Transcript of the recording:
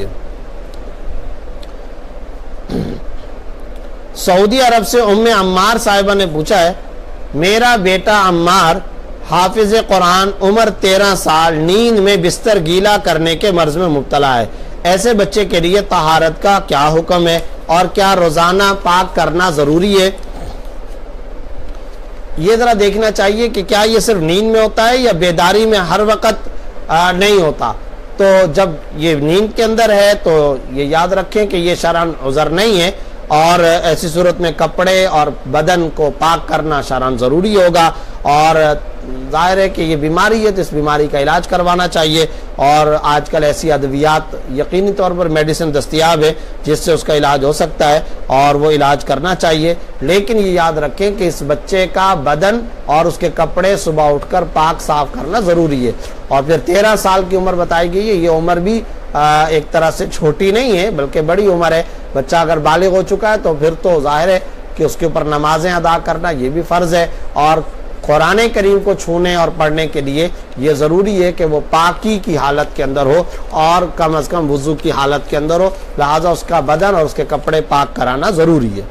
ہے سعودی عرب سے ام عمار صاحبہ نے پوچھا ہے، میرا بیٹا عمار حافظ قرآن عمر تیرہ سال نیند میں بستر گیلا کرنے کے مرض میں مبتلا ہے۔ ایسے بچے کے لیے طہارت کا کیا حکم ہے اور کیا روزانہ پاک کرنا ضروری ہے؟ یہ ذرا دیکھنا چاہیے کہ کیا یہ صرف نیند میں ہوتا ہے یا بیداری میں ہر وقت نہیں ہوتا۔ تو جب یہ نیند کے اندر ہے تو یہ یاد رکھیں کہ یہ شرعن عذر نہیں ہے اور ایسی صورت میں کپڑے اور بدن کو پاک کرنا شرعن ضروری ہوگا۔ اور ظاہر ہے کہ یہ بیماری ہے تو اس بیماری کا علاج کروانا چاہیے اور آج کل ایسی ادویات یقینی طور پر میڈیسن دستیاب ہے جس سے اس کا علاج ہو سکتا ہے اور وہ علاج کرنا چاہیے لیکن یہ یاد رکھیں کہ اس بچے کا بدن اور اس کے کپڑے صبح اٹھ کر پاک صاف کرنا ضروری ہے اور پھر تیرہ سال کی عمر بتائی گئی ہے، یہ عمر بھی ایک طرح سے چھوٹی نہیں ہے بلکہ بڑی عمر ہے۔ بچہ اگر بالغ ہو چکا ہے تو پھر تو ظاہر ہے کہ اس کے اوپر نمازیں ادا کرنا یہ بھی فرض ہے اور قرآن کریم کو چھونے اور پڑھنے کے لیے یہ ضروری ہے کہ وہ پاکی کی حالت کے اندر ہو اور کم از کم وضو کی حالت کے اندر ہو، لہٰذا اس کا بدن اور اس کے کپڑے پاک کرانا ضروری ہے۔